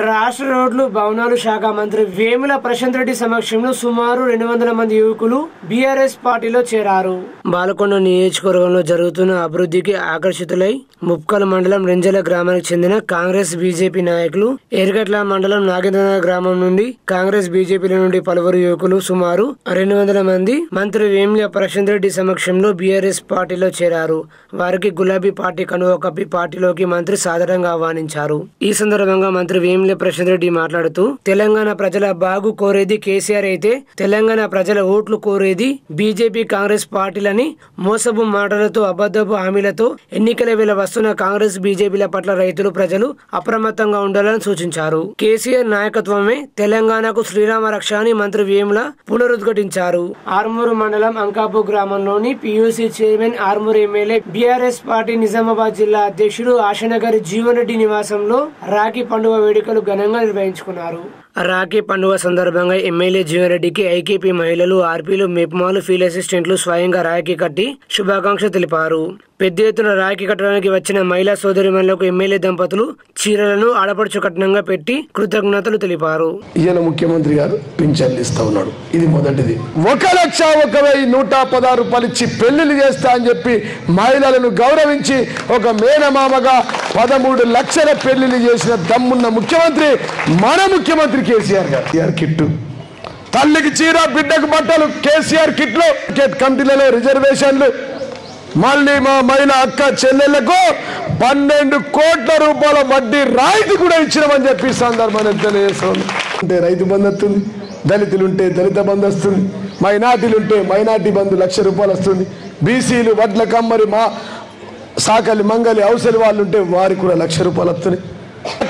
రాష్ట్ర రోడ్లు భవనాలు శాఖ మంత్రి వేముల ప్రశాంత్ రెడ్డి సమక్షంలో సుమారు రెండు వందల మంది యువకులు బీఆర్ఎస్ పార్టీలో చేరారు. బాలకొండ నియోజకవర్గంలో జరుగుతున్న అభివృద్ధికి ఆకర్షితులై ముప్కల్ మండలం రెంజల గ్రామానికి చెందిన కాంగ్రెస్ బీజేపీ నాయకులు ఎరగట్ల మండలం నాగేంద్రనగర్ గ్రామం నుండి కాంగ్రెస్ బీజేపీల నుండి పలువురు యువకులు సుమారు రెండు వందల మంది మంత్రి వేముల ప్రశాంత్ రెడ్డి సమక్షంలో బీఆర్ఎస్ పార్టీలో చేరారు. వారికి గులాబీ పార్టీ కనువ కప్పి పార్టీలోకి మంత్రి సాధారణంగా ఆహ్వానించారు. ఈ సందర్భంగా మంత్రి వేముల ప్రశాంత్ రెడ్డి మాట్లాడుతూ తెలంగాణ ప్రజల బాగు కోరేది కేసీఆర్ అయితే తెలంగాణ ప్రజల ఓట్లు కోరేది బీజేపీ కాంగ్రెస్ పార్టీలని మోసపు మాటలతో అబద్ధపు హామీలతో ఎన్నికల వేళ వస్తున్న కాంగ్రెస్ బీజేపీల పట్ల రైతులు ప్రజలు అప్రమత్తంగా ఉండాలని సూచించారు. కేసీఆర్ నాయకత్వమే తెలంగాణకు శ్రీరామ రక్ష అని మంత్రి వేముల పునరుద్ఘాటించారు. ఆర్మూరు మండలం అంకాపూర్ గ్రామంలోని PUC chairman Armoor MLA BRS party Nizamabad జిల్లా అధ్యక్షుడు ఆశనగర్ జీవన్ రెడ్డి నివాసంలో రాఖీ పండుగ వేడుక వేడుకలు ఘనంగా నిర్వహించుకున్నారు. రాఖీ పండుగ సందర్భంగా ఎమ్మెల్యే జీవన్రెడ్డికి ఐకేపీ మహిళలు ఆర్పీలు మెప్మాలు ఫీల్డ్ అసిస్టెంట్లు స్వయంగా రాఖీ కట్టి శుభాకాంక్షలు తెలిపారు. పెద్ద ఎత్తున రాఖీ కట్టడానికి వచ్చిన మహిళా సోదరిమణులకు ఎమ్మెల్యే దంపతులు చీరలను ఆడపడుచు కట్నంగా పెట్టి కృతజ్ఞతలు తెలిపారు. ఈయన ముఖ్యమంత్రి గారు పింఛన్లు ఇస్తా ఉన్నాడు. ఇది మొదటిది. ఒక లక్ష ఒక వెయ్యి నూట పదహారు రూపాయలు ఇచ్చి పెళ్ళిళ్ళు చేస్తా అని చెప్పి మహిళలను గౌరవించి ఒక మేనమామగా పదమూడు లక్షల పెళ్ళిళ్ళు చేసిన దమ్మున్న ముఖ్యమంత్రి మన ముఖ్యమంత్రి కేసీఆర్ గారు. కేసీఆర్ కిట్టు. తల్లికి చీర బిడ్డకు బట్టలు కేసీఆర్ కిట్లు. క్రికెట్ కమిటీలలో రిజర్వేషన్లు. మళ్ళీ మా మహిళ అక్క చెల్లెళ్ళకు పన్నెండు కోట్ల రూపాయల వడ్డీ రాయితీ కూడా ఇచ్చినామని చెప్పి సందర్భాన్ని తెలియజేస్తున్నాం అంటే రైతు బంధు వస్తుంది దళితులు ఉంటే దళిత బంధు వస్తుంది మైనార్టీలు ఉంటే మైనార్టీ బంధు లక్ష రూపాయలు వస్తుంది. బీసీలు వడ్ల కమ్మరి మా సాకలి మంగలి అవసరి వాళ్ళు ఉంటే వారికి కూడా లక్ష రూపాయలు వస్తున్నాయి.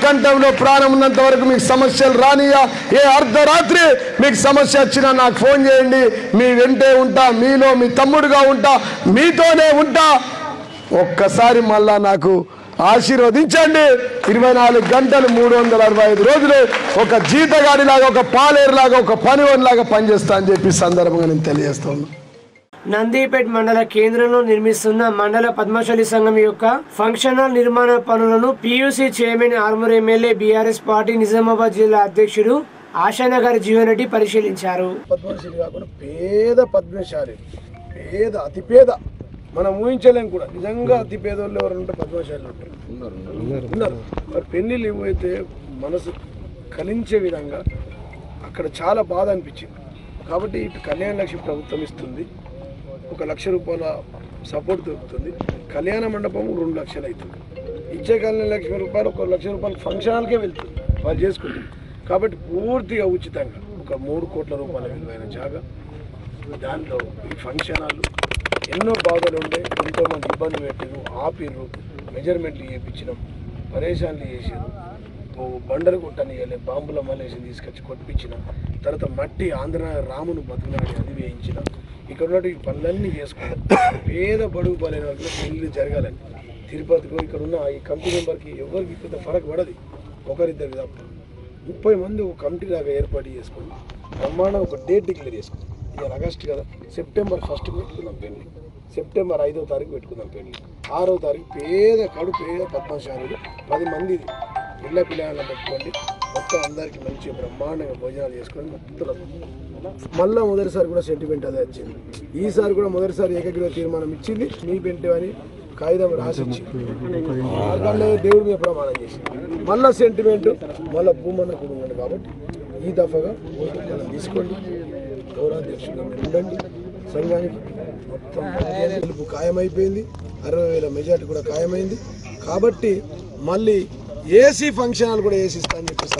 కంఠంలో ప్రాణం ఉన్నంత వరకు మీకు సమస్యలు రానియా ఏ అర్ధరాత్రి మీకు సమస్య వచ్చినా నాకు ఫోన్ చేయండి. మీ వెంటే ఉంటా మీలో మీ తమ్ముడుగా ఉంటా మీతోనే ఉంటా. ఒక్కసారి మళ్ళా నాకు ఆశీర్వదించండి. ఇరవై నాలుగు గంటలు మూడు వందల అరవై ఐదు రోజులు ఒక జీతగాడిలాగా ఒక పాలేరులాగా ఒక పనివనిలాగా పనిచేస్తా అని చెప్పి సందర్భంగా నేను తెలియజేస్తున్నాను నందిపేట్ మండల కేంద్రంలో నిర్మిస్తున్న మండల పద్మశాలి సంఘం యొక్క ఫంక్షనల్ నిర్మాణ పనులను PUC chairman Armoor MLA BRS party Nizamabad జిల్లా అధ్యక్షుడు ఆశానగర్ జీవన్ రెడ్డి పరిశీలించారు. పద్మశాలి కాకుండా పేద పద్మశాలి పేద అతి పేద మనం ఊహించలేం కూడా. నిజంగా అతి పేదోళ్ళు ఎవరు ఉంటే పద్మశాలి ఉంటారు. ఉన్నారు. మరి పెళ్ళిళ్ళు ఏవైతే మనసు కలించే విధంగా అక్కడ చాలా బాధ అనిపించింది. కాబట్టి ఇటు కళ్యాణ లక్ష్మి ప్రభుత్వం ఇస్తుంది. ఒక లక్ష రూపాయల సపోర్ట్ దొరుకుతుంది. కళ్యాణ మండపం రెండు లక్షలు అవుతుంది. ఇచ్చే కళ్యాణ లక్ష రూపాయలు ఒక లక్ష రూపాయలు ఫంక్షన్ హాల్కే వెళ్తుంది. వాళ్ళు చేసుకుంటుంది కాబట్టి పూర్తిగా ఉచితంగా ఒక మూడు కోట్ల రూపాయల విలువైన జాగా. దాంట్లో ఈ ఫంక్షన్ హాల్ ఎన్నో బాధలు ఉండే ఎంతోమంది ఇబ్బంది పెట్టారు ఆపిర్రు మెజర్మెంట్లు చేయించినాం పరేషాన్లు చేసారు ఓ బండలు కొట్టనియలే బాంబుల మలేసి తీసుకొచ్చి కొట్టించిన. తర్వాత మట్టి ఆంధ్ర రామును బతుకునాడి అది వేయించిన. ఇక్కడ ఈ పనులన్నీ చేసుకున్నాం పేద బడుగు బలైన వాళ్ళకి పెళ్ళి జరగాలని తిరుపతికి ఇక్కడ ఉన్న ఈ కమిటీ మెంబర్కి ఎవరికి పెద్ద ఫరక్ పడదు. ఒకరిద్దరికి తప్ప. ముప్పై మంది ఒక కమిటీ లాగా ఏర్పాటు చేసుకొని బ్రహ్మాండం ఒక డేట్ డిక్లేర్ చేసుకుంది ఇవాళ ఆగస్ట్ కదా సెప్టెంబర్ ఫస్ట్ పెట్టుకుందాం పెళ్ళి సెప్టెంబర్ ఐదో తారీఖు పెట్టుకుందాం పెళ్ళి ఆరో తారీఖు పేద కడు పేద పద్మశాలులు పది మంది పిల్ల పిల్లలను పెట్టుకోండి. మొత్తం అందరికి మంచి బ్రహ్మాండంగా భోజనాలు చేసుకొని మొత్తం మళ్ళా మొదటిసారి కూడా సెంటిమెంట్ అదే వచ్చింది. ఈసారి కూడా మొదటిసారి ఏకగ్రీవ తీర్మానం ఇచ్చింది. మీ పెంటే అని కాగితం రాసిచ్చి. దేవుడి మీద ప్రమాణం చేసి మళ్ళా సెంటిమెంట్ మళ్ళా భూమన్న కూడా కాబట్టి ఈ దఫాగా ఓటు తీసుకోండి. గౌరవాధ్యక్షుడు ఉండండి. సంఘానికి మొత్తం గెలుపు ఖాయమైపోయింది. అరవై వేల మెజార్టీ కూడా ఖాయమైంది. కాబట్టి మళ్ళీ ఏసీ ఫంక్షన్ హాల్ కూడా ఏసీ ఇస్తా అని చెప్పేసి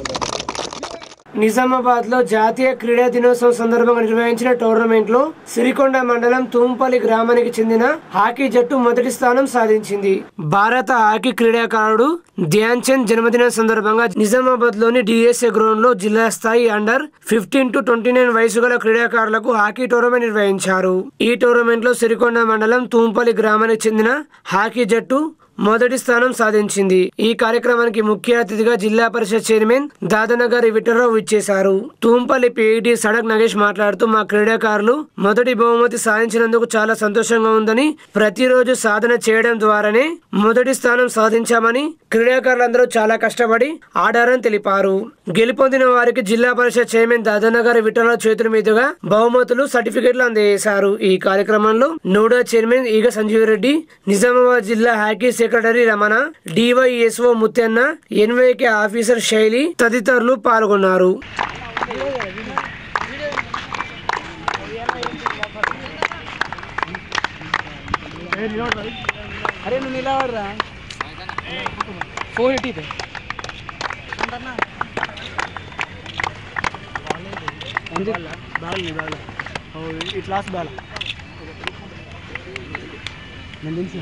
నిజామాబాద్లో జాతీయ క్రీడా దినోత్సవం సందర్భంగా నిర్వహించిన టోర్నమెంట్లో సిరికొండ మండలం తూంపల్లి గ్రామానికి చెందిన హాకీ జట్టు మొదటి స్థానం సాధించింది. భారత హాకీ క్రీడాకారుడు ధ్యాన్ చంద్ జన్మదినం సందర్భంగా నిజామాబాద్లోని డిఎస్ఏ గ్రౌండ్లో జిల్లా స్థాయి under fifteen to twenty nine వయసు గల క్రీడాకారులకు హాకీ టోర్నమెంట్ నిర్వహించారు. ఈ టోర్నమెంట్లో సిరికొండ మండలం తూంపల్లి గ్రామానికి చెందిన హాకీ జట్టు మొదటి స్థానం సాధించింది. ఈ కార్యక్రమానికి ముఖ్య అతిథిగా జిల్లా పరిషత్ చైర్మన్ దాదనగారి విఠలరావు ఇచ్చేశారు తూంపల్లి పిఐటి సడక్ నగేష్ మాట్లాడుతూ మా క్రీడాకారులు మొదటి బహుమతి సాధించినందుకు చాలా సంతోషంగా ఉందని ప్రతిరోజు సాధన చేయడం ద్వారానే మొదటి స్థానం సాధించామని క్రీడాకారులందరూ చాలా కష్టపడి ఆడారని తెలిపారు. గెలుపొందిన వారికి జిల్లా పరిషత్ చైర్మన్ దాదనగారి విఠలరావు చేతుల మీదుగా బహుమతులు సర్టిఫికెట్లు అందజేశారు. ఈ కార్యక్రమంలో నోడా చైర్మన్ ఈగ సంజీవ్ రెడ్డి నిజామాబాద్ జిల్లా hockey secretary Ramana DYSO Mutyanna NYK officer Shaili తదితరులు పాల్గొన్నారు. అరే నువ్వు నిలబడరా? ఫోన్ ఇటీ ఇట్లా బాల. నేను తెలిసి.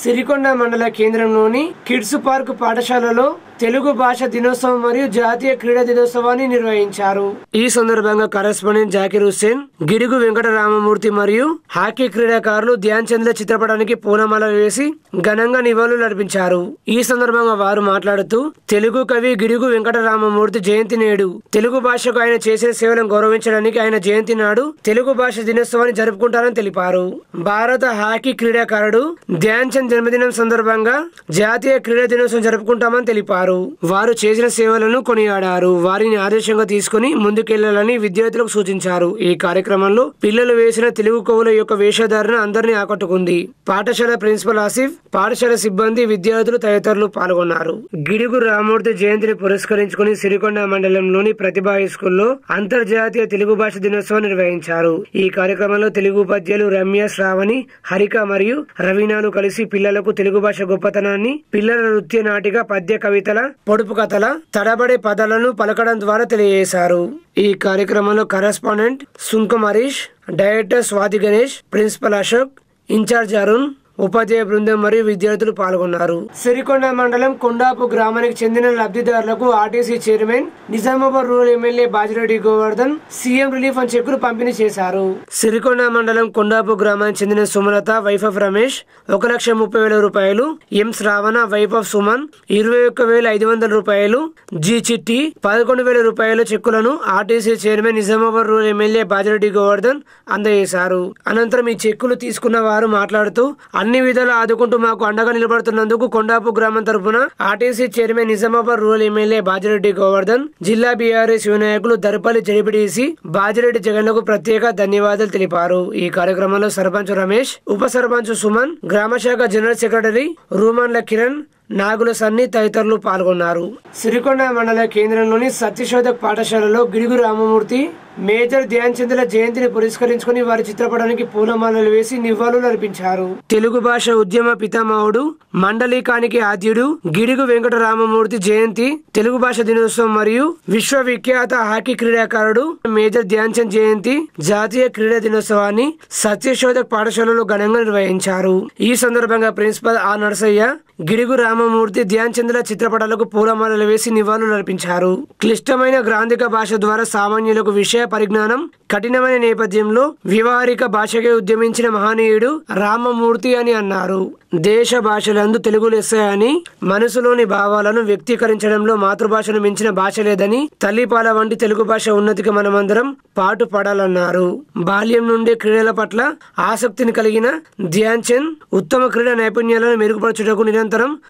సిరికొండ మండల కేంద్రంలోని కిడ్స్ పార్క్ పాఠశాలలో తెలుగు భాష దినోత్సవం మరియు జాతీయ క్రీడా దినోత్సవాన్ని నిర్వహించారు. ఈ సందర్భంగా కరెస్పాండెంట్ జాకిర్ హుస్సేన్ గిడుగు వెంకట రామమూర్తి మరియు హాకీ క్రీడాకారులు ధ్యాన్ చంద్ర చిత్రపటానికి పూలమాల వేసి ఘనంగా నివాళులు అర్పించారు. ఈ సందర్భంగా వారు మాట్లాడుతూ తెలుగు కవి గిడుగు వెంకట రామమూర్తి జయంతి నేడు తెలుగు భాషకు ఆయన చేసిన సేవలను గౌరవించడానికి ఆయన జయంతి నాడు తెలుగు భాష దినోత్సవాన్ని జరుపుకుంటారని తెలిపారు. భారత హాకీ క్రీడాకారుడు ధ్యాన్ చంద్ జన్మదినం సందర్భంగా జాతీయ క్రీడా దినోత్సవం జరుపుకుంటామని తెలిపారు. వారు చేసిన సేవలను కొనియాడారు. వారిని ఆదర్శంగా తీసుకుని ముందుకెళ్ళాలని విద్యార్థులకు సూచించారు. ఈ కార్యక్రమంలో పిల్లలు వేసిన తెలుగు కవుల యొక్క వేషధారణ అందరినీ ఆకట్టుకుంది. పాఠశాల ప్రిన్సిపల్ ఆసిఫ్ పాఠశాల సిబ్బంది విద్యార్థులు తదితరులు పాల్గొన్నారు. గిడుగు రామూర్తి జయంతిని పురస్కరించుకుని సిరికొండ మండలంలోని ప్రతిభా హై స్కూల్లో అంతర్జాతీయ తెలుగు భాష దినోత్సవం నిర్వహించారు. ఈ కార్యక్రమంలో తెలుగు ఉపాధ్యాయులు రమ్య శ్రావణి హరిక మరియు రవీనాలు కలిసి పిల్లలకు తెలుగు భాష గొప్పతనాన్ని పిల్లల నృత్య నాటిక పద్య కవితల పొడుపు కథల తడబడే పదాలను పలకడం ద్వారా తెలియజేశారు. ఈ కార్యక్రమంలో correspondent Sunkumarish director Swathi Ganesh principal Ashok in charge Arun ఉపాధ్యాయ బృందం మరియు విద్యార్థులు పాల్గొన్నారు. సిరికొండ మండలం కొండాపు గ్రామానికి చెందిన లబ్ధిదారులకు RTC chairman Nizamabad rural MLA Bajireddy Govardhan CM relief అని చెక్కులు పంపిణీ చేశారు. సిరికొండ మండలం కొండాపు గ్రామానికి చెందిన సుమలత వైఫ్ ఆఫ్ రమేష్ ఒక లక్ష ముప్పై వేల రూపాయలు M Shravana wife of Suman ఇరవై ఒక్క వేల ఐదు వందల రూపాయలు జి చిట్టి పదకొండు వేల రూపాయల చెక్కులను RTC chairman Nizamabad rural MLA Bajireddy Govardhan అందజేశారు. అనంతరం ఈ చెక్కులు తీసుకున్న వారు మాట్లాడుతూ అన్ని అన్ని విధాలు ఆదుకుంటూ మాకు అండగా నిలబడుతున్నందుకు కొండాపు గ్రామం తరఫున RTC chairman Nizamabad rural MLA Bajireddy Govardhan జిల్లా బీఆర్ఎస్ యువనాయకులు దర్పల్లి దరపల్లి జడిపిడిసి బాజిరెడ్డి జగన్లకు ప్రత్యేక ధన్యవాదాలు తెలిపారు. ఈ కార్యక్రమంలో సర్పంచ్ రమేష్ ఉప సర్పంచ్ సుమన్ గ్రామ శాఖ జనరల్ సెక్రటరీ రూమన్ల కిరణ్ నాగుల సన్ని తదితరులు పాల్గొన్నారు. సిరికొండ మండల కేంద్రంలోని సత్యశోధక్ పాఠశాలలో గిడుగు రామమూర్తి మేజర్ ధ్యాన్ చంద్ర జయంతిని పురస్కరించుకుని వారి చిత్రపటానికి పూలమాలలు వేసి నివాళులు అర్పించారు. తెలుగు భాష ఉద్యమ పితామహుడు మండలికానికి ఆద్యుడు గిడుగు వెంకట రామమూర్తి జయంతి తెలుగు భాష దినోత్సవం మరియు విశ్వవిఖ్యాత హాకీ క్రీడాకారుడు మేజర్ ధ్యాన్ చంద్ జయంతి జాతీయ క్రీడా దినోత్సవాన్ని సత్యశోధక్ పాఠశాలలో ఘనంగా నిర్వహించారు. ఈ సందర్భంగా ప్రిన్సిపల్ ఆర్ నరసయ్య గిడుగు రామమూర్తి ధ్యాన్ చంద్ర చిత్రపటాలకు పూలమాలలు వేసి నివాళులు అర్పించారు. క్లిష్టమైన గ్రాంధిక భాష ద్వారా సామాన్యులకు విషయ పరిజ్ఞానం కఠినమైన నేపథ్యంలో వ్యవహారిక భాషగా ఉద్యమించిన మహనీయుడు రామమూర్తి అని అన్నారు. దేశ భాషలందు తెలుగు లెస్స అని మనసులోని భావాలను వ్యక్తీకరించడంలో మాతృభాషను మించిన భాష లేదని తల్లిపాల వంటి తెలుగు భాష ఉన్నతికి మనమందరం పాటు పడాలన్నారు బాల్యం నుండి క్రీడల పట్ల ఆసక్తిని కలిగిన ధ్యాన్ చంద్ ఉత్తమ క్రీడా నైపుణ్యాలను మెరుగుపరచుటకు నిరంతరం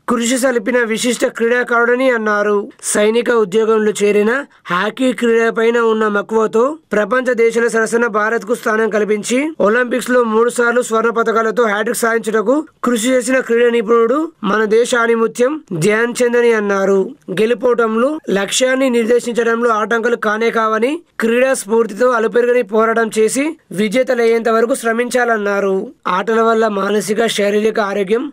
కృషి సలిపిన విశిష్ట క్రీడాకారుడని అన్నారు. సైనిక ఉద్యోగంలో చేరిన హాకీ క్రీడపైన ఉన్న మక్కువతో ప్రపంచ దేశాల సరసన భారత్కు స్థానం కల్పించి ఒలింపిక్స్లో మూడు సార్లు స్వర్ణ పథకాలతో హ్యాట్రిక్ సాధించుటకు కృషి చేసిన క్రీడా నిపుణుడు మన దేశ ఆణిముత్యం ధ్యాన్ చంద్ అని అన్నారు. గెలుపోవటంలో లక్ష్యాన్ని నిర్దేశించడంలో ఆటంకాలు కానే కావని క్రీడా స్ఫూర్తితో అలుపెరుగని పోరాటం చేసి విజేతలయ్యేంత వరకు శ్రమించాలన్నారు. ఆటల వల్ల మానసిక శారీరక ఆరోగ్యం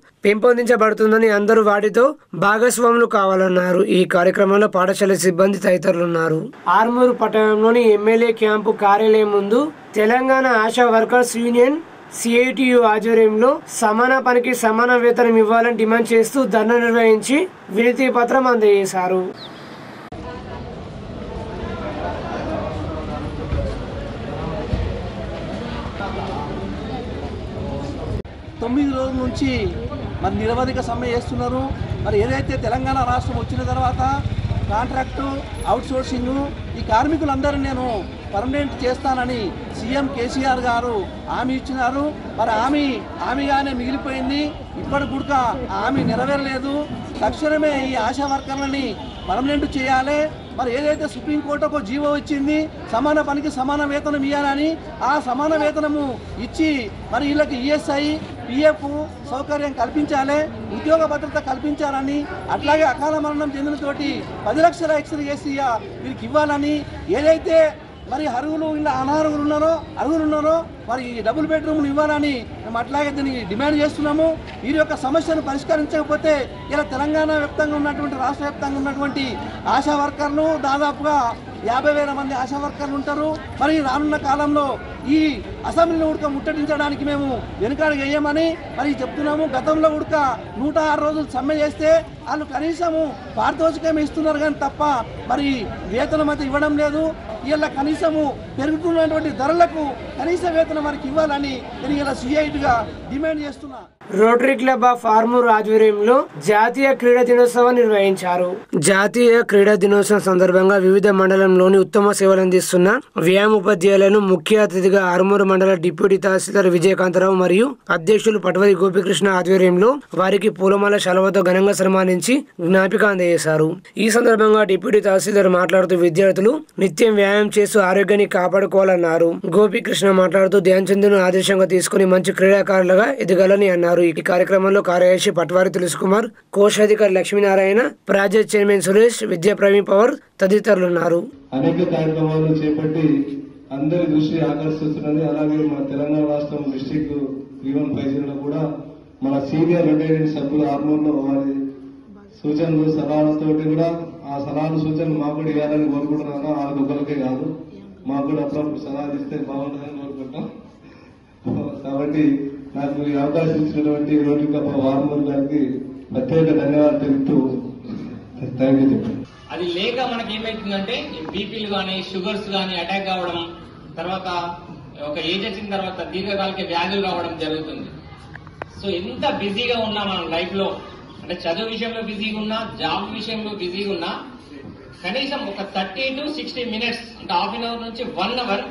పెంపొందించబడుతుందని అందరూ వాటితో భాగస్వాములు కావాలన్నారు. ఈ కార్యక్రమంలో పాఠశాల సిబ్బంది తదితరులు ఉన్నారు ఆర్మూరు పట్టణంలోని ఎమ్మెల్యే క్యాంపు కార్యాలయం ముందు Telangana ASHA workers union CITU ఆధ్వర్యంలో సమాన పనికి సమాన వేతనం ఇవ్వాలని డిమాండ్ చేస్తూ ధర్నా నిర్వహించి వినతి పత్రం అందజేశారు. తొమ్మిది రోజుల నుంచి మరి నిరవధిక సమ్మె చేస్తున్నారు. మరి ఏదైతే తెలంగాణ రాష్ట్రం వచ్చిన తర్వాత కాంట్రాక్టు అవుట్సోర్సింగు ఈ కార్మికులందరూ నేను పర్మనెంట్ చేస్తానని సీఎం కేసీఆర్ గారు హామీ ఇచ్చినారు. మరి హామీ హామీగానే మిగిలిపోయింది. ఇప్పటి కూడా హామీ నెరవేరలేదు. తక్షణమే ఈ ఆశా వర్కర్లని పర్మనెంట్ చేయాలి. మరి ఏదైతే సుప్రీంకోర్టు ఒక జీవో ఇచ్చింది సమాన పనికి సమాన వేతనం ఇవ్వాలని ఆ సమాన వేతనము ఇచ్చి మరి వీళ్ళకి ఈఎస్ఐ పిఎఫ్ సౌకర్యం కల్పించాలి ఉద్యోగ భద్రత కల్పించాలని అట్లాగే అకాల మరణం చెందిన తోటి పది లక్షల ఎక్స్రే చేసి వీరికి ఇవ్వాలని ఏదైతే మరి అరుగులు ఇలా అనర్హులు ఉన్నారో అర్హులు ఉన్నారో మరి ఈ డబుల్ బెడ్రూమ్లు ఇవ్వాలని మేము అట్లాగే దీనికి డిమాండ్ చేస్తున్నాము. వీరి యొక్క సమస్యను పరిష్కరించకపోతే ఇలా తెలంగాణ వ్యాప్తంగా ఉన్నటువంటి రాష్ట్ర వ్యాప్తంగా ఉన్నటువంటి ఆశా వర్కర్లు దాదాపుగా యాభై వేల మంది ఆశా వర్కర్లు ఉంటారు. మరి రానున్న కాలంలో ఈ అసెంబ్లీని ఉడక ముట్టడించడానికి మేము వెనుకాడ వేయమని మరి చెప్తున్నాము. గతంలో ఉడక నూట ఆరు రోజులు సమ్మె చేస్తే వాళ్ళు కనీసము పారితోషికమే ఇస్తున్నారు కానీ తప్ప మరి వేతనం అయితే ఇవ్వడం లేదు. ఇలా కనీసము పెరుగుతున్నటువంటి ధరలకు కనీస వేతనం మనకి ఇవ్వాలని నేను ఇలా సిఐటిగా డిమాండ్ చేస్తున్నా. రోటరీ క్లబ్ ఆఫ్ ఆర్మూర్ ఆధ్వర్యంలో జాతీయ క్రీడా దినోత్సవం నిర్వహించారు. జాతీయ క్రీడా దినోత్సవం సందర్భంగా వివిధ మండలంలోని ఉత్తమ సేవలు అందిస్తున్న వ్యాయామ ఉపాధ్యాయులను ముఖ్య అతిథిగా ఆర్మూర్ మండల డిప్యూటీ తహసీల్దార్ విజయకాంతరావు మరియు అధ్యక్షులు పటవరి గోపికృష్ణ ఆధ్వర్యంలో వారికి పూలమాల శలవతో ఘనంగా సన్మానించి జ్ఞాపిక అందజేశారు. ఈ సందర్భంగా డిప్యూటీ తహసీల్దార్ మాట్లాడుతూ విద్యార్థులు నిత్యం వ్యాయామం చేస్తూ ఆరోగ్యాన్ని కాపాడుకోవాలన్నారు. గోపికృష్ణ మాట్లాడుతూ ధ్యాన్ చంద్ను ఆదేశంగా తీసుకుని మంచి క్రీడాకారులుగా ఎదగాలని అన్నారు. ఈ కార్యక్రమంలో కార్యదర్శి పట్వారి తులసి కుమార్ కోశాధికారి లక్ష్మీనారాయణ ప్రాజెక్ట్ చైర్మన్ సురేష్ విద్యా ప్రవీణ్ పవర్ తదితరులున్నారు. అనేక కార్యక్రమాలు చేపట్టి అందరి దృష్టి ఆకర్షిస్తున్నది. అలాగే మన తెలంగాణ రాష్ట్రం డిస్టిక్ ఈవెన్ పైసల్లో కూడా మన సీనియర్ రిటైర్డ్ సభ్యులు ఆర్మూర్లో వారి సూచనలు సలహాలతో కూడా ఆ సలహాలు సూచనలు మాకు కూడా ఇవ్వాలని కోరుకుంటున్నాను. వాళ్ళకి ఒకరికే కాదు. మాకు కూడా అప్పుడప్పుడు సలహాలు ఇస్తే బాగుంటుందని కోరుకుంటాం. కాబట్టి నాకు ఈ అవకాశం ఇచ్చినటువంటి రోడ్డు కప్ప గారికి ప్రత్యేక ధన్యవాదాలు తెలుపుతూ థ్యాంక్ యూ అది లేక మనకి ఏమైతుందంటే బీపీలు కానీ షుగర్స్ కానీ అటాక్ కావడం తర్వాత ఒక ఏజ్ వచ్చిన తర్వాత దీర్ఘకాలిక వ్యాధులు రావడం జరుగుతుంది. సో ఎంత బిజీగా ఉన్నా మనం లైఫ్లో అంటే చదువు విషయంలో బిజీగా ఉన్నా జాబ్ విషయంలో బిజీగా ఉన్నా కనీసం ఒక థర్టీ టు సిక్స్టీ మినిట్స్ అంటే హాఫ్ అన్ అవర్ నుంచి వన్ అవర్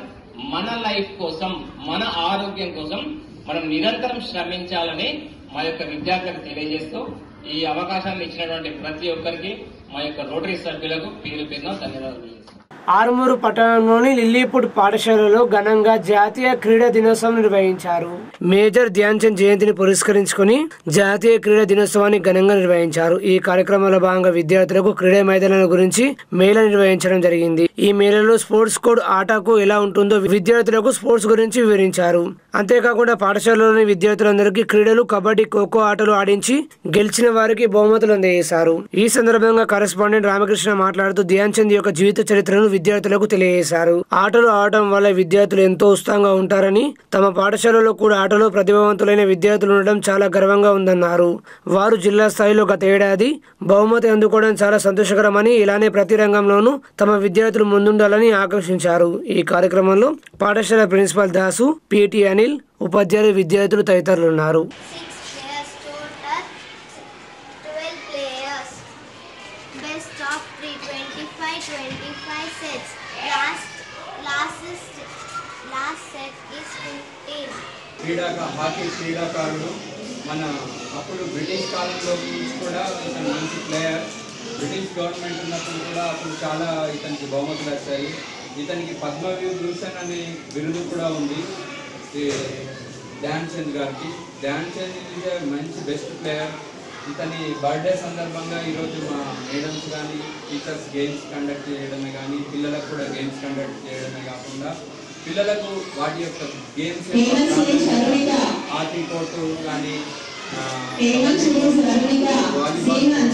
మన లైఫ్ కోసం మన ఆరోగ్యం కోసం మనం నిరంతరం శ్రమించాలని మా యొక్క విద్యార్థులకు తెలియజేస్తూ ఈ అవకాశాన్ని ఇచ్చినటువంటి ప్రతి ఒక్కరికి మా యొక్క రోటరీ సభ్యులకు పేరు పేరున ధన్యవాదాలు ఆరుమూరు పట్టణంలోని లిల్లీపూడ్ పాఠశాలలో ఘనంగా జాతీయ క్రీడా దినోత్సవం నిర్వహించారు. మేజర్ ధ్యాన్చంద్ జయంతిని పురస్కరించుకుని జాతీయ క్రీడా దినోత్సవాన్ని ఘనంగా నిర్వహించారు. ఈ కార్యక్రమంలో భాగంగా విద్యార్థులకు క్రీడా మైదానాల గురించి మేళ నిర్వహించడం జరిగింది. ఈ మేళలో స్పోర్ట్స్ కోడ్ ఆటకు ఎలా ఉంటుందో విద్యార్థులకు స్పోర్ట్స్ గురించి వివరించారు. అంతేకాకుండా పాఠశాలలోని విద్యార్థులందరికీ క్రీడలు కబడ్డీ ఖోఖో ఆటలు ఆడించి గెలిచిన వారికి బహుమతులు అందజేశారు. ఈ సందర్భంగా కరెస్పాండెంట్ రామకృష్ణ మాట్లాడుతూ ధ్యాన్ చంద్ యొక్క జీవిత చరిత్రను విద్యార్థులకు తెలియజేశారు. ఆటలు ఆడటం వల్ల విద్యార్థులు ఎంతో ఉత్సాహంగా ఉంటారని తమ పాఠశాలలో కూడా ఆటలో ప్రతిభావంతులైన విద్యార్థులు ఉండడం చాలా గర్వంగా ఉందన్నారు. వారు జిల్లా స్థాయిలో గత ఏడాది బహుమతి అందుకోవడం చాలా సంతోషకరమని ఇలానే ప్రతి రంగంలోనూ తమ విద్యార్థులు ముందుండాలని ఆకర్షించారు ఈ కార్యక్రమంలో పాఠశాల ప్రిన్సిపాల్ దాసు పిటి అనిల్ ఉపాధ్యాయులు విద్యార్థులు తదితరులు ఉన్నారు Six players total, 12 players. Best of three, 25, 25 sets. Last, last, is- last set is 15. క్రీడాక హాకీ క్రీడాకారుడు మన అప్పుడు బ్రిటిష్ కాలంలో కూడా ఇతను మంచి ప్లేయర్ బ్రిటిష్ గవర్నమెంట్ ఉన్నప్పుడు కూడా అప్పుడు చాలా ఇతనికి బహుమతులు వచ్చాయి ఇతనికి పద్మవిభూషణ్ అనే బిరుదు కూడా ఉంది ఈ ధ్యాన్ చంద్ గారికి. ధ్యాన్ చంద్ ఈజ్ మంచి బెస్ట్ ప్లేయర్. ఇతని బర్త్డే సందర్భంగా ఈరోజు మా మేడమ్స్ కానీ టీచర్స్ గేమ్స్ కండక్ట్ చేయడమే కానీ పిల్లలకు కూడా గేమ్స్ కండక్ట్ చేయడమే కాకుండా పిల్లలకు వాటి యొక్క గేమ్స్ హాకీ కోర్టు కానీ వాలీబాల్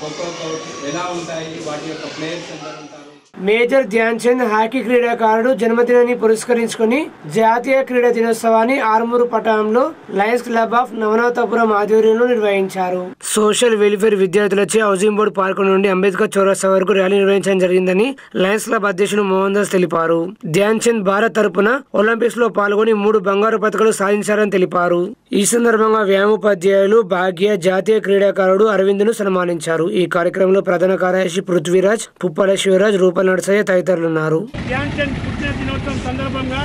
ఖోఖో కోర్టు ఎలా ఉంటాయి వాటి యొక్క ప్లేయర్స్ ఎందరు ఉంటారు. మేజర్ ధ్యాన్ చంద్ హాకీ క్రీడాకారుడు జన్మదినాన్ని పురస్కరించుకుని జాతీయ క్రీడా దినోత్సవాన్ని ఆర్మూరు పట్టణంలో లయన్స్ క్లబ్ ఆఫ్ నవనాథపురం ఆధ్వర్యంలో నిర్వహించారు. సోషల్ వెల్ఫేర్ విద్యార్థులచే హౌసింగ్ బోర్డు పార్కు నుండి అంబేద్కర్ చౌరస్తా వరకు ర్యాలీ నిర్వహించడం జరిగిందని లయన్స్ క్లబ్ అధ్యక్షుడు మోహన్ దాస్ తెలిపారు. ధ్యాన్చంద్ భారత్ తరపున ఒలింపిక్స్లో పాల్గొని మూడు బంగారు పథకాలు సాధించారని తెలిపారు. ఈ సందర్భంగా వ్యామోపాధ్యాయులు భాగ్య జాతీయ క్రీడాకారుడు అరవింద్ను సన్మానించారు. ఈ కార్యక్రమంలో ప్రధాన కార్యదర్శి పృథ్వీరాజ్ పుప్పల శివరాజ్ రూప నరసయ్య తదితరులున్నారు. ధ్యాన్ చంద్ దినోత్సవం సందర్భంగా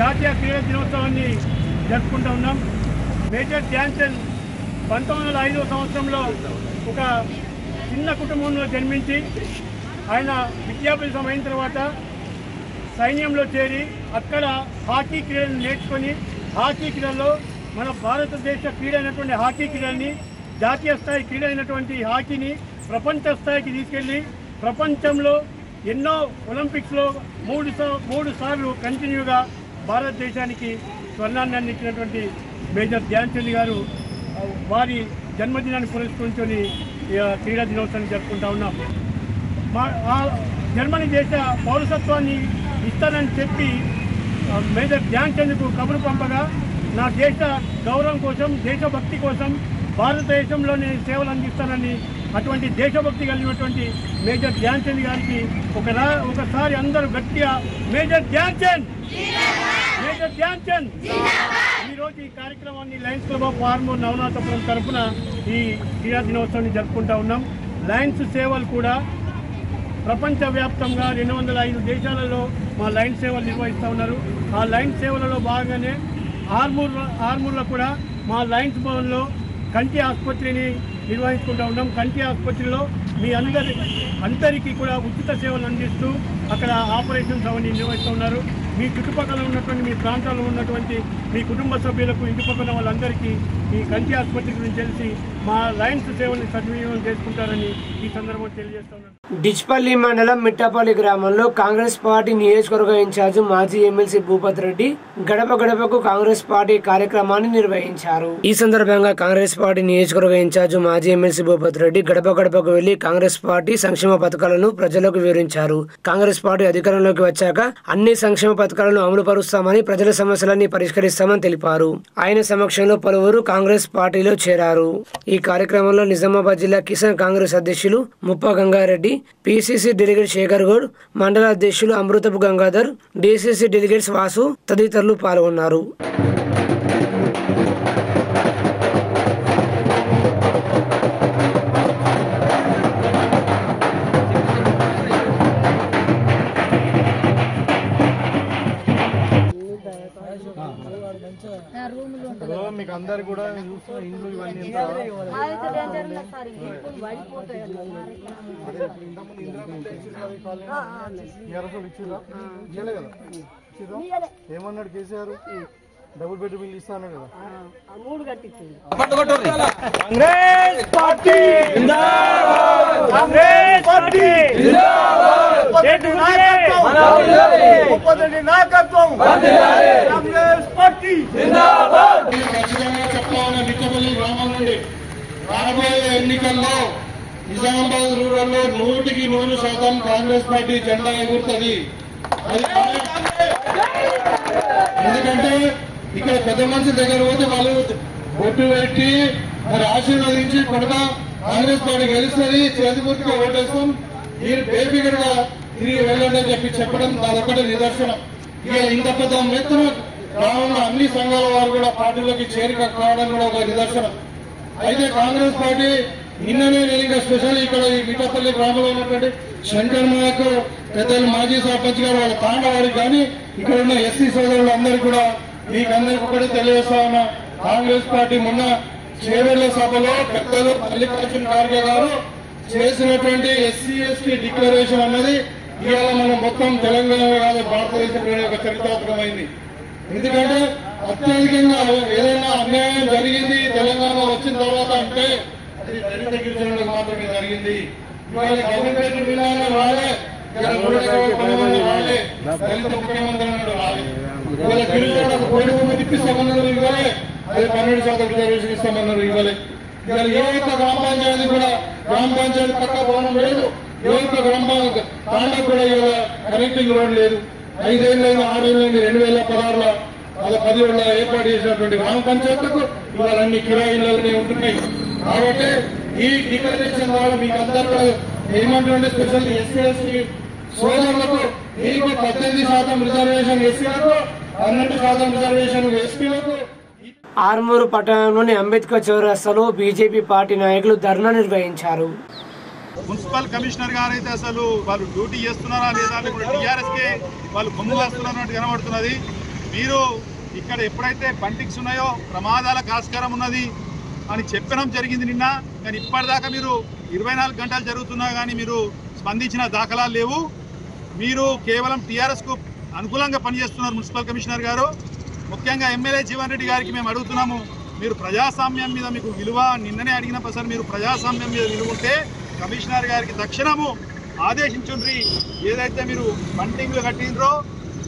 జాతీయ క్రీడా దినోత్సవాన్ని జరుపుకుంటూ ఉన్నాం. మేజర్ ధ్యాన్ చంద్ పంతొమ్మిది వందల ఐదో సంవత్సరంలో ఒక చిన్న కుటుంబంలో జన్మించి ఆయన విద్యాభ్యాసం అయిన తర్వాత సైన్యంలో చేరి అక్కడ హాకీ క్రీడను నేర్చుకొని హాకీ క్రీడల్లో మన భారతదేశ క్రీడ అయినటువంటి హాకీ క్రీడని జాతీయ స్థాయి క్రీడ అయినటువంటి హాకీని ప్రపంచ స్థాయికి తీసుకెళ్ళి ప్రపంచంలో ఎన్నో ఒలింపిక్స్లో మూడు మూడు సార్లు కంటిన్యూగా భారతదేశానికి స్వర్ణాన్ని అందించినటువంటి మేజర్ ధ్యాన్చంద్ గారు వారి జన్మదినాన్ని పురస్కరించుకొని క్రీడా దినోత్సవాన్ని జరుపుకుంటా ఉన్నాం. మా జర్మనీ దేశ పౌరసత్వాన్ని ఇస్తానని చెప్పి మేజర్ ధ్యాన్ చంద్కు కబురు పంపగా నా దేశ గౌరవం కోసం దేశభక్తి కోసం భారతదేశంలో నేను సేవలు అందిస్తానని అటువంటి దేశభక్తి కలిగినటువంటి మేజర్ ధ్యాన్ చంద్ గారికి ఒక ఒకసారి అందరూ గట్టిగా మేజర్ ధ్యాన్ చంద్! మేజర్ ధ్యాన్ చంద్! ఈ రోజు ఈ కార్యక్రమాన్ని lions club of Armoor Navanathapuram తరఫున ఈ క్రీడా దినోత్సవాన్ని జరుపుకుంటా ఉన్నాం. లయన్స్ సేవలు కూడా ప్రపంచవ్యాప్తంగా రెండు వందల ఐదు దేశాలలో మా లైన్ సేవలు నిర్వహిస్తూ ఉన్నారు. ఆ లైన్స్ సేవలలో భాగంగానే ఆర్మూర్ ఆర్మూర్లో కూడా మా లైన్స్ భవన్లో కంటి ఆసుపత్రిని నిర్వహించుకుంటూ ఉన్నాం. కంటి ఆసుపత్రిలో మీ అందరి అందరికీ కూడా ఉచిత సేవలు అందిస్తూ అక్కడ ఆపరేషన్స్ అవన్నీ నిర్వహిస్తూ ఉన్నారు. మీ చుట్టుపక్కల ఉన్నటువంటి మీ ప్రాంతాల్లో ఉన్నటువంటి మీ కుటుంబ సభ్యులకు ఇంటి పక్కన వాళ్ళందరికీ ఈ కంటి ఆసుపత్రి గురించి తెలిసి మా లైన్స్ సేవల్ని సద్వినియోగం చేసుకుంటారని డిచ్పల్లి మండలం మిట్టపల్లి గ్రామంలో కాంగ్రెస్ పార్టీ నియోజకవర్గ ఇన్ఛార్జ్ మాజీ ఎమ్మెల్సీ భూపత్ రెడ్డి గడప గడపకు కాంగ్రెస్ పార్టీ కార్యక్రమాన్ని నిర్వహించారు. ఈ సందర్భంగా కాంగ్రెస్ పార్టీ నియోజకవర్గ ఇన్ఛార్జ్ మాజీ ఎమ్మెల్సీ భూపత్ రెడ్డి గడప గడపకు వెళ్ళి కాంగ్రెస్ పార్టీ సంక్షేమ పథకాలను ప్రజలకు వివరించారు. కాంగ్రెస్ పార్టీ అధికారంలోకి వచ్చాక అన్ని సంక్షేమ పథకాలను అమలు పరుస్తామని ప్రజల సమస్యలన్నీ పరిష్కరిస్తామని తెలిపారు. ఆయన సమక్షంలో పలువురు కాంగ్రెస్ పార్టీలో చేరారు. ఈ కార్యక్రమంలో నిజామాబాద్ జిల్లా కిసాన్ కాంగ్రెస్ అధ్యక్షులు ముప్ప గంగారెడ్డి పిసిసి డెలిగేట్ శేఖర్ గౌడ్ మండల అధ్యక్షులు అమృతపు గంగాధర్ డిసిసి డెలిగేట్స్ వాసు తదితరులు పాల్గొన్నారు. అందరు కూడా చూస్తున్న ఇండ్లు ఇవన్నీ ఇయ్యలే కదా. ఇచ్చిరా ఏమన్నాడు కేసీఆర్? డబుల్ బెడ్రూమ్ ఇల్లు ఇస్తాను కదా. Congress party. Congress party. నాయకత్వం. Congress party. గ్రామం నుండి రాబోయే ఎన్నికల్లో నిజామాబాద్ రూరల్లో నూటికి నూరు శాతం కాంగ్రెస్ పార్టీ జెండా ఎగురుతుంది. ఎందుకంటే ఇక్కడ పెద్ద మనుషుల దగ్గర పోతే వాళ్ళు ఒట్టు పెట్టి మరి ఆశీర్వదించి కొడతా కాంగ్రెస్ పార్టీ గెలుస్తుంది చేతిపూర్తిగా ఓటేస్తాం. మీరు బేబిగడగా తిరిగి వెళ్ళండి అని చెప్పి చెప్పడం అదొకటి నిదర్శనం. ఇక ఇంత పెద్ద ఎత్తున రావున్న అన్ని సంఘాల వారు కూడా పార్టీలోకి చేరిక కావడం కూడా ఒక నిదర్శనం. అయితే కాంగ్రెస్ పార్టీ నిన్ననే నేను ఇంకా స్పెషల్ ఇక్కడ ఈ మిఠపల్లి గ్రామంలో ఉన్నటువంటి శంకర్ నాయక్ పెద్దలు మాజీ సర్పంచ్ గారు వాళ్ళ తాండవారికి కానీ ఇక్కడ ఉన్న ఎస్సీ సోదరులు అందరికీ కూడా మీకు కూడా తెలియజేస్తా ఉన్నా కాంగ్రెస్ పార్టీ మొన్న చేవెళ్ళ సభలో పెద్దలు మల్లికార్జున ఖార్గే గారు చేసినటువంటి ఎస్సీ ఎస్టీ డిక్లరేషన్ అన్నది ఇవాళ మనం మొత్తం తెలంగాణ కాదు భారతదేశంలోనే ఒక చరిత్రాత్మకమైంది. ఎందుకంటే అత్యధికంగా ఏదైనా అన్యాయం జరిగింది తెలంగాణ వచ్చిన తర్వాత అంటే అది దళిత గిరిజనులకు మాత్రమే జరిగింది. ఇవాళ గవర్నమెంట్ విధానం వాళ్ళే వాళ్ళే దళిత ముఖ్యమంత్రి రాలే. వాళ్ళే ఇవాళ గిరిజనులకు పోయిన భూమి తిప్పిస్తామన్నారు ఇవ్వలే. అదే పన్నెండు శాతం రిజర్వేషన్ ఇస్తామన్నారు ఇవ్వాలి. ఇవాళ ఏ ఒక్క గ్రామ పంచాయతీ కూడా గ్రామ పంచాయతీ పక్క భవనం లేదు. ఏ ఒక్క గ్రామ తాండా కూడా ఇవాళ కనెక్టింగ్ రోడ్ లేదు. ఐదేళ్ళైనా ఆరేళ్ళైనా రెండు వేల పదహారులో వాళ్ళ పదివేల ఏర్పాటు చేసినటువంటి గ్రామ పంచాయతీలకు ఇవాళ అన్ని కిరాయిలనే ఉంటున్నాయి. కాబట్టి ఈ డిక్లరేషన్ ద్వారా మీకు అందరూ కూడా స్పెషల్ ఎస్సీ ఎస్టీ సోదరులకు మీకు పద్దెనిమిది శాతం రిజర్వేషన్ ఎస్సీలకు ఆర్మూరు పట్టణంలోని అంబేద్కర్ చౌరస్తాలో బీజేపీ పార్టీ నాయకులు ధర్నా నిర్వహించారు. మున్సిపల్ కమిషనర్ గారు అయితే అసలు వాళ్ళు డ్యూటీ చేస్తున్నారా లేదా అని కూడా టీఆర్ఎస్కే వాళ్ళు కొమ్ము వేస్తున్నట్టు కనబడుతున్నది. మీరు ఇక్కడ ఎప్పుడైతే బంటిక్స్ ఉన్నాయో ప్రమాదాలకు ఆస్కారం ఉన్నది అని చెప్పడం జరిగింది నిన్న. కానీ ఇప్పటిదాకా మీరు ఇరవై నాలుగు గంటలు జరుగుతున్నా కానీ మీరు స్పందించిన దాఖలాలు లేవు. మీరు కేవలం టీఆర్ఎస్కు అనుకూలంగా పనిచేస్తున్నారు మున్సిపల్ కమిషనర్ గారు. ముఖ్యంగా ఎమ్మెల్యే జీవన్ రెడ్డి గారికి మేము అడుగుతున్నాము మీరు ప్రజాస్వామ్యం మీద మీకు విలువ నిన్ననే అడిగిన సార్ మీరు ప్రజాస్వామ్యం మీద విలువ ఉంటే కమిషనర్ గారికి తక్షణము ఆదేశించుండ్రి. ఏదైతే మీరు బంటింగ్లు కట్టిండ్రో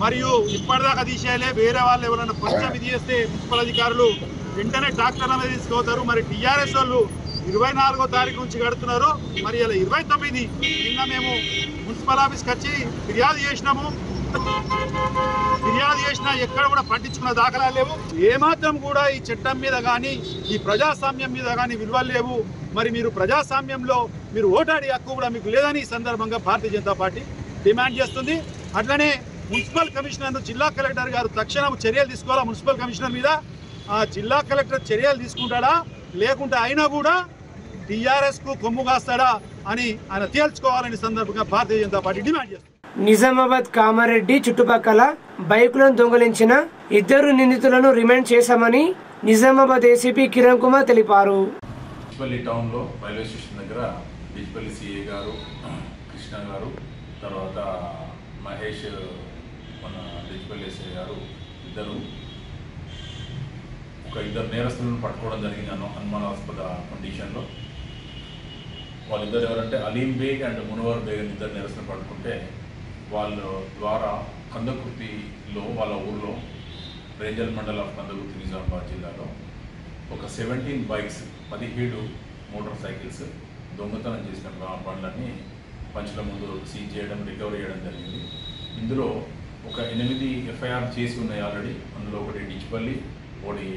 మరియు ఇప్పటిదాకా తీసేయాలే వేరే వాళ్ళు ఎవరైనా కొంచెం ఇది చేస్తే మున్సిపల్ అధికారులు వెంటనే డాక్టర్ల మీద తీసుకుపోతారు మరి టీఆర్ఎస్ వాళ్ళు ఇరవై నాలుగో తారీఖు నుంచి కడుతున్నారు. మరి ఇలా ఇరవై తొమ్మిది నిన్న మేము మున్సిపల్ ఆఫీస్కి వచ్చి ఫిర్యాదు చేసినాము. ఫిర్యాదు చేసినా ఎక్కడ కూడా పట్టించుకున్న దాఖలా లేవు. ఏమాత్రం కూడా ఈ చట్టం మీద కానీ ఈ ప్రజాస్వామ్యం మీద కానీ విలువలు లేవు. మరి మీరు ప్రజాస్వామ్యంలో మీరు ఓటాడి హక్కు కూడా మీకు లేదని ఈ సందర్భంగా భారతీయ జనతా పార్టీ డిమాండ్ చేస్తుంది. అట్లనే మున్సిపల్ కమిషనర్ జిల్లా కలెక్టర్ గారు తక్షణం చర్యలు తీసుకోవాలా? మున్సిపల్ కమిషనర్ మీద ఆ జిల్లా కలెక్టర్ చర్యలు తీసుకుంటాడా? లేకుంటే అయినా కూడా టీఆర్ఎస్కు కొమ్ము కాస్తాడా అని ఆయన తేల్చుకోవాలని సందర్భంగా భారతీయ జనతా పార్టీ డిమాండ్ చేస్తుంది. నిజామాబాద్ కామారెడ్డి చుట్టుపక్కల బైకులను దొంగలించిన ఇద్దరు నిందితులను రిమాండ్ చేశామని నిజామాబాద్ ఏసీపీ కిరణ్ కుమార్ తెలిపారు. టౌన్లో రైల్వే స్టేషన్ దగ్గర డిచ్పల్లి సిఏ గారు కృష్ణ గారు తర్వాత మహేష్ మన డిచ్పల్లి ఎస్ఐ గారు ఇద్దరు ఒక ఇద్దరు నేరస్తులను పట్టుకోవడం జరిగింది అను అనుమానాస్పద కండిషన్లో వాళ్ళిద్దరు ఎవరంటే అలీం బేగ్ అండ్ మునవర్ బేగ్ అని ఇద్దరు నేరస్తులను పట్టుకుంటే వాళ్ళ ద్వారా కందకుర్తిలో వాళ్ళ ఊర్లో రేంజల్ మండల్ ఆఫ్ కందకుర్తి నిజామాబాద్ జిల్లాలో ఒక సెవెంటీన్ బైక్స్ పదిహేడు మోటార్ సైకిల్స్ దొంగతనం చేసిన బ- బండ్లన్నీ పంచుల ముందు సీజ్ చేయడం రికవరీ చేయడం జరిగింది. ఇందులో ఒక ఎనిమిది ఎఫ్ఐఆర్ చేసి ఉన్నాయి ఆల్రెడీ అందులో ఒకటి డిచ్పల్లి ఒకటి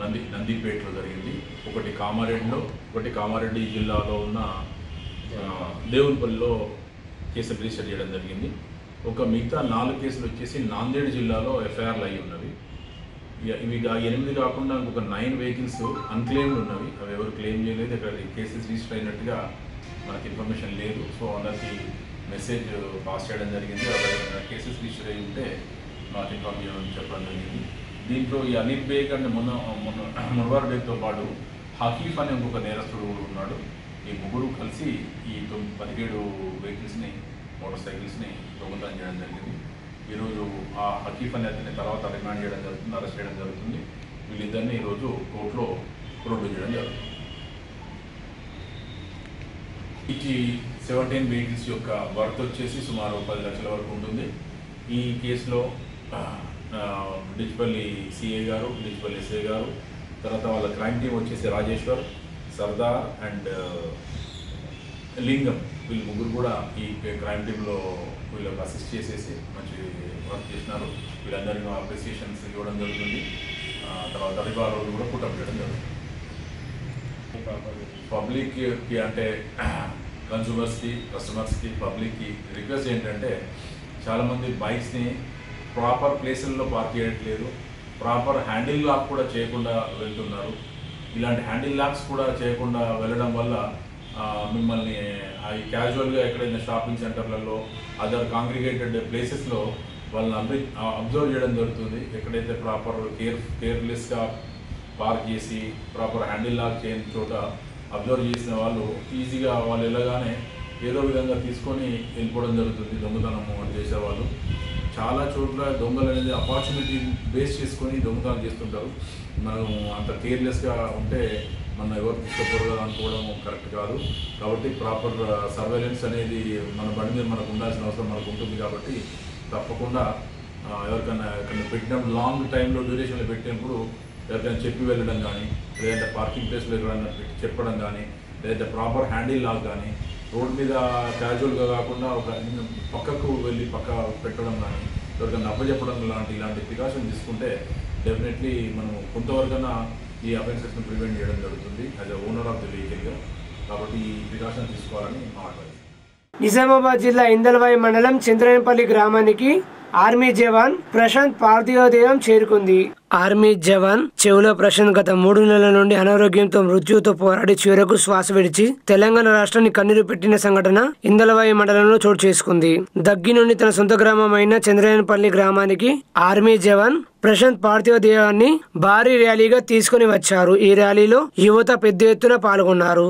నంది నందిపేటలో జరిగింది. ఒకటి కామారెడ్డిలో ఒకటి కామారెడ్డి జిల్లాలో ఉన్న దేవునిపల్లిలో కేసు రిజిస్టర్ చేయడం జరిగింది. ఒక మిగతా నాలుగు కేసులు వచ్చేసి నాందేడ్ జిల్లాలో ఎఫ్ఐఆర్లు అయి ఉన్నవి. ఇక ఇవి ఎనిమిది కాకుండా ఇంకొక నైన్ వెహికల్స్ అన్క్లెయిమ్డ్ ఉన్నవి. అవి ఎవరు క్లెయిమ్ చేయలేదు. ఇక్కడ కేసెస్ రిజిస్టర్ అయినట్టుగా మనకి ఇన్ఫర్మేషన్ లేదు. సో అందరికి మెసేజ్ పాస్ చేయడం జరిగింది. కేసెస్ రిజిస్టర్ అయి ఉంటే మాకు ఇన్ఫార్మ్ చేయడం చెప్పడం జరిగింది. దీంట్లో ఈ అనిల్ బేగ్ అండ్ మొన్న మొన్న మున్వార్ బేగ్తో పాటు హకీఫ్ అనే ఇంకొక నేరస్తుడు కూడా ఉన్నాడు. ఈ ముగ్గురు కలిసి ఈ తొమ్- పదిహేడు వెహికల్స్ని మోటార్ సైకిల్స్ని దొంగతనం చేయడం జరిగింది. ఈరోజు ఆ హకీఫ్ అనే అతని తర్వాత రిమాండ్ చేయడం జరుగుతుంది అరెస్ట్ చేయడం జరుగుతుంది. వీళ్ళిద్దరిని ఈరోజు కోర్టులో రోడ్డు చేయడం జరుగుతుంది. ఈ సెవెంటీన్ వెహికల్స్ యొక్క వర్త్ వచ్చేసి సుమారు పది లక్షల వరకు ఉంటుంది. ఈ కేసులో ఆ, సిఏ గారు డిచ్పల్లి ఎస్ఏ గారు తర్వాత వాళ్ళ క్రైమ్ టీం వచ్చేసి రాజేశ్వర్ సర్దార్ అండ్ లింగం. వీళ్ళు ముగ్గురు కూడా ఈ క్రైమ్ టీంలో వీళ్ళకి అసిస్ట్ చేసేసి మంచి వర్క్ చేసినారు. వీళ్ళందరికీ అప్రిసియేషన్స్ ఇవ్వడం జరుగుతుంది. తర్వాత తర్వాత రోజు కూడా పుట్టప్ చేయడం జరుగుతుంది. పబ్లిక్కి అంటే కన్సూమర్స్కి కస్టమర్స్కి పబ్లిక్కి రిక్వెస్ట్ ఏంటంటే చాలామంది బైక్స్ని ప్రాపర్ ప్లేసుల్లో పార్క్ చేయట్లేదు. ప్రాపర్ హ్యాండిల్ లాక్ కూడా చేయకుండా వెళ్తున్నారు. ఇలాంటి హ్యాండిల్ లాక్స్ కూడా చేయకుండా వెళ్ళడం వల్ల మిమ్మల్ని అవి క్యాజువల్గా ఎక్కడైనా షాపింగ్ సెంటర్లలో అదర్ కాంగ్రిగేటెడ్ ప్లేసెస్లో వాళ్ళని అబ్రి అబ్జర్వ్ చేయడం జరుగుతుంది. ఎక్కడైతే ప్రాపర్ కేర్ కేర్లెస్గా పార్క్ చేసి ప్రాపర్ హ్యాండిల్ లాక్ చేయని చోట అబ్జర్వ్ చేసిన వాళ్ళు ఈజీగా వాళ్ళు వెళ్ళగానే ఏదో విధంగా తీసుకొని వెళ్ళిపోవడం జరుగుతుంది. దొంగతనం చేసేవాళ్ళు. చాలా చోట్ల దొంగలు అనేది ఆపర్చునిటీ బేస్ చేసుకొని దొంగతనం చేస్తుంటారు. మనం అంత కేర్లెస్గా ఉంటే మనం ఎవరు తీసుకోకూడదు అనుకోవడం కరెక్ట్ కాదు. కాబట్టి ప్రాపర్ సర్వేలెన్స్ uh, అనేది మన బండి మీద మనకు ఉండాల్సిన అవసరం మనకు ఉంటుంది కాబట్టి తప్పకుండా ఎవరికైనా ఎక్కడైనా పెట్టినప్పుడు లాంగ్ టైంలో డ్యూరేషన్లో పెట్టినప్పుడు ఎవరికైనా చెప్పి వెళ్ళడం కానీ లేదంటే పార్కింగ్ ప్లేస్లో ఎక్కడైనా పెట్టి చెప్పడం కానీ లేదంటే ప్రాపర్ హ్యాండిల్ లాగ్ కానీ రోడ్ మీద క్యాజువల్గా కాకుండా ఒక పక్కకు వెళ్ళి పక్క పెట్టడం కానీ ఎవరికైనా అప్పచెప్పడం లాంటి ఇలాంటి ప్రికాషన్ తీసుకుంటే డెఫినెట్లీ మనం కొంతవరకైనా ఈ అఫెన్సెస్ను ప్రివెంట్ చేయడం జరుగుతుంది. As a owner of the వెహికల్గా కాబట్టి ఈ ప్రికాషన్ తీసుకోవాలని మా నిజామాబాద్ జిల్లా ఇందల్వాయి మండలం చంద్రయపల్లి గ్రామానికి ఆర్మీ జవాన్ ప్రశాంత్ పార్థివదేహం చేరుకుంది. ఆర్మీ జవాన్ చెవులో ప్రశాంత్ గత మూడు నెలల నుండి అనారోగ్యంతో మృత్యుతో పోరాడి చివరకు శ్వాస విడిచి తెలంగాణ రాష్ట్రాన్ని కన్నీరు పెట్టిన సంఘటన ఇందలవాయి మండలంలో చోటు చేసుకుంది. దగ్గి నుండి తన సొంత గ్రామమైన చంద్రయానపల్లి గ్రామానికి ఆర్మీ జవాన్ ప్రశాంత్ పార్థివ దేహాన్ని భారీ ర్యాలీగా తీసుకుని వచ్చారు. ఈ ర్యాలీలో యువత పెద్ద ఎత్తున పాల్గొన్నారు.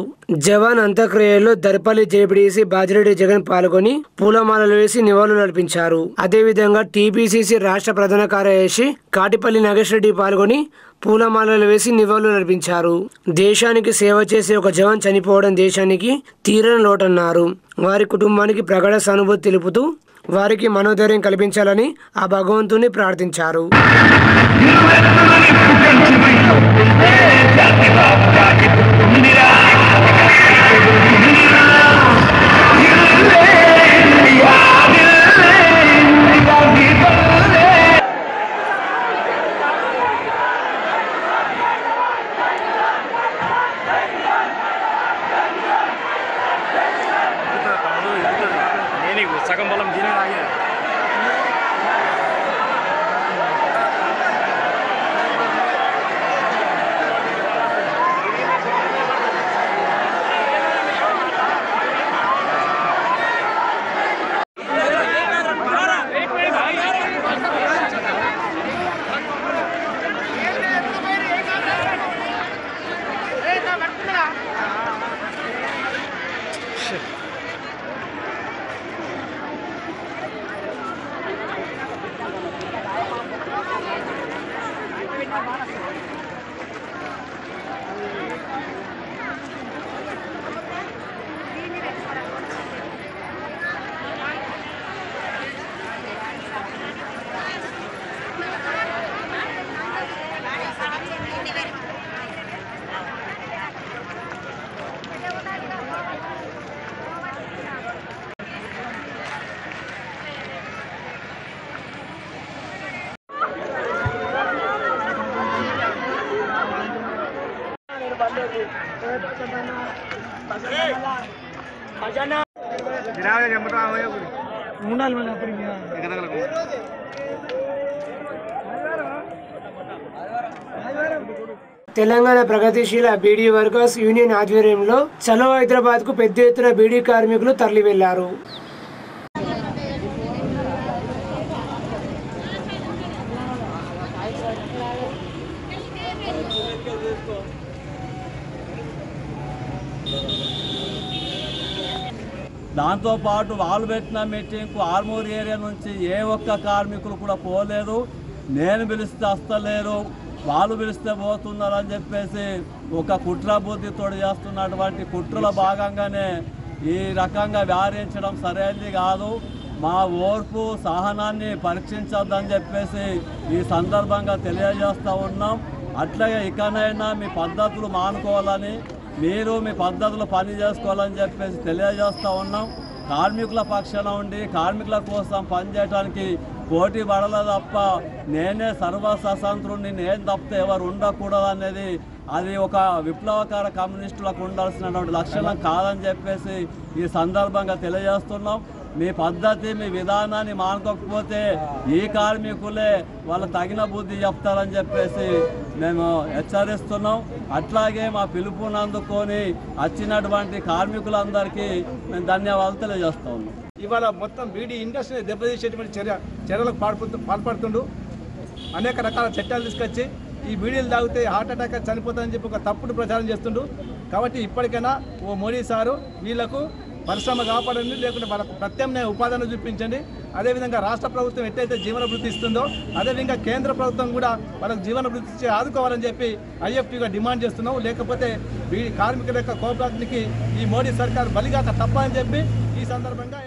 జవాన్ అంత్యక్రియల్లో దర్పల్లి జేపీడీసీ బాజిరెడ్డి జగన్ పాల్గొని పూలమాలలు వేసి నివాళులు అర్పించారు. అదేవిధంగా టీపీసీసీ రాష్ట్ర ప్రధాన కార్యదర్శి కాటిపల్లి నాగేష్ రెడ్డి పాల్గొని పూలమాలలు వేసి నివాళులు అర్పించారు. దేశానికి సేవ చేసే ఒక జవాన్ చనిపోవడం దేశానికి తీరని లోటన్నారు. వారి కుటుంబానికి ప్రగాఢ సానుభూతి తెలుపుతూ వారికి మనోధైర్యం కల్పించాలని ఆ భగవంతుని ప్రార్థించారు. తెలంగాణ ప్రగతిశీల బీడీ వర్కర్స్ యూనియన్ ఆధ్వర్యంలో చలో హైదరాబాద్కు పెద్ద ఎత్తున బీడీ కార్మికులు తరలి వెళ్ళారు దాంతోపాటు వాళ్ళు పెట్టిన మీటింగ్కు ఆర్మూర్ ఏరియా నుంచి ఏ ఒక్క కార్మికులు కూడా పోలేదు. నేను పిలిస్తే వస్తలేరు వాళ్ళు పిలిస్తే పోతున్నారు అని చెప్పేసి ఒక కుట్ర బుద్ధితో చేస్తున్నటువంటి కుట్రల భాగంగానే ఈ రకంగా వ్యారించడం సరైనది కాదు. మా ఓర్పు సహనాన్ని పరీక్షించొద్దని చెప్పేసి ఈ సందర్భంగా తెలియజేస్తూ ఉన్నాం. అట్లాగే ఇకనైనా మీ పద్ధతులు మానుకోవాలని మీరు మీ పద్ధతులు పని చేసుకోవాలని చెప్పేసి తెలియజేస్తూ ఉన్నాం. కార్మికుల పక్షాన ఉండి కార్మికుల కోసం పనిచేయడానికి పోటీ పడల తప్ప నేనే సర్వస్వతంత్రుడిని నేను తప్పితే ఎవరు ఉండకూడదు అనేది అది ఒక విప్లవకార కమ్యూనిస్టులకు ఉండాల్సినటువంటి లక్షణం కాదని చెప్పేసి ఈ సందర్భంగా తెలియజేస్తున్నాం. మీ పద్ధతి మీ విధానాన్ని మానుకోకపోతే ఈ కార్మికులే వాళ్ళ తగిన బుద్ధి చెప్తారని చెప్పేసి మేము హెచ్చరిస్తున్నాం. అట్లాగే మా పిలుపునందుకొని వచ్చినటువంటి కార్మికులందరికీ మేము ధన్యవాదాలు తెలియజేస్తా ఉన్నాం. ఇవాళ మొత్తం బీడీ ఇండస్ట్రీని దెబ్బతీసేటువంటి చర్య చర్యలకు పాల్పడుతు పాల్పడుతుండు. అనేక రకాల చట్టాలు తీసుకొచ్చి ఈ బీడీలు తాగితే హార్ట్ అటాక్ చనిపోతుందని చెప్పి ఒక తప్పుడు ప్రచారం చేస్తుండు. కాబట్టి ఇప్పటికైనా ఓ మోడీ సారు వీళ్ళకు పరిశ్రమ కాపాడండి లేకుంటే వాళ్ళకు ప్రత్యామ్నాయ ఉపాధిని చూపించండి. అదేవిధంగా రాష్ట్ర ప్రభుత్వం ఎట్లయితే జీవన వృత్తి ఇస్తుందో అదేవిధంగా కేంద్ర ప్రభుత్వం కూడా వాళ్ళకు జీవన వృత్తి ఇచ్చి ఆదుకోవాలని చెప్పి ఐఎఫ్టీగా డిమాండ్ చేస్తున్నాం. లేకపోతే ఈ కార్మికుల యొక్క కోపాగ్నికి ఈ మోడీ సర్కార్ బలిగాక తప్ప అని చెప్పి ఈ సందర్భంగా